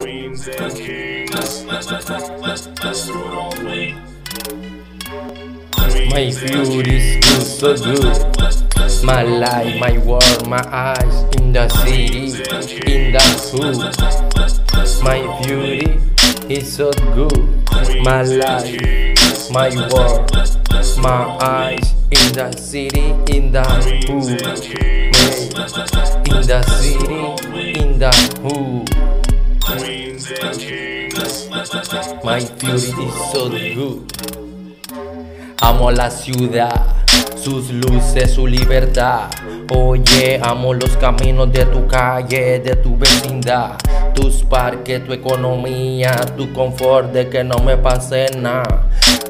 Queens and kings, let's, let's, let's, let's, let's do it all the. My food is good, so good. My life, my world, my eyes in the city, in the hood. My beauty is so good. My life, my world, my eyes in the city, in the hood. My beauty is so good. Amo la ciudad, sus luces, su libertad. Oye, amo los caminos de tu calle, de tu vecindad. Tus parques, tu economía, tu confort de que no me pase nada.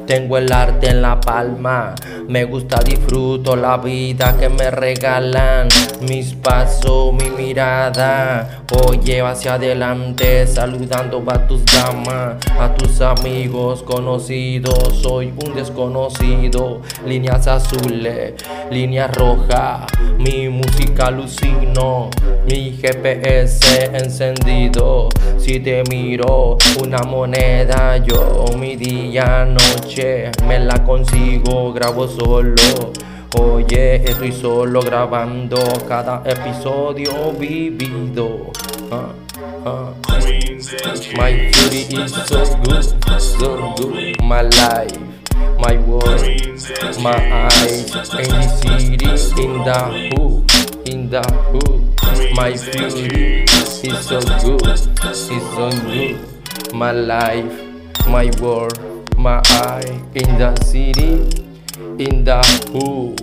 Tengo el arte en la palma, me gusta, disfruto la vida que me regalan. Mis pasos, mi mirada, oye hacia adelante, saludando a tus damas, a tus amigos conocidos. Soy un desconocido, líneas azules, líneas rojas. Mi música alucino, mi GPS encendido. Si te miro una moneda, yo mi día, noche me la consigo, grabo solo. Oye, estoy solo grabando cada episodio vivido. Ah, ah. My beauty is so good, so good. My life, my world, my eyes in the city, in the hood, in the hood. My beauty is so good, is so good. My life, my world, my eye in the city, in the hood.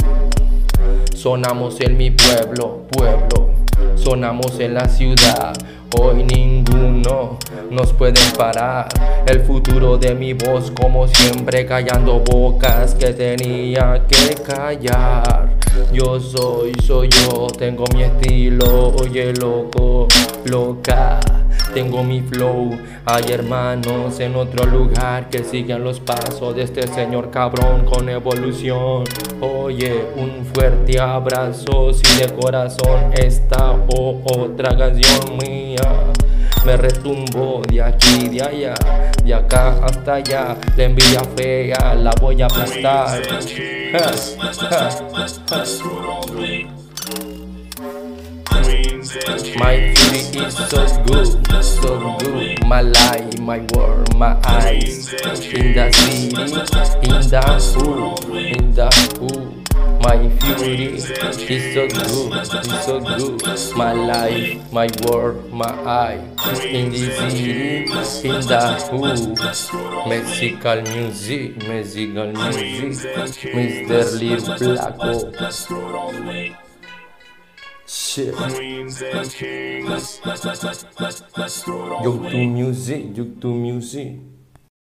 Sonamos en mi pueblo, pueblo. Sonamos en la ciudad. Hoy ninguno nos puede parar. El futuro de mi voz, como siempre, callando bocas que tenía que callar. Yo soy, soy yo, tengo mi estilo. Oye, loco, loca. Tengo mi flow, hay hermanos en otro lugar que siguen los pasos de este señor cabrón con evolución. Oye, un fuerte abrazo, si de corazón esta o otra canción mía. Me retumbo de aquí, de allá, de acá hasta allá. La envidia fea la voy a aplastar. My beauty is so good, so good. My life, my world, my eyes in the city, in the hood, in the hood. My beauty is so good, is so good. My life, my world, my eye in the city, in the hood. Mexican music, Mexican music, Mr. Lil Flaco. let's do it all the way. Shit. Queens and kings, let's, let's, let's, let's, let's do it all the way. YouTube music, YouTube music.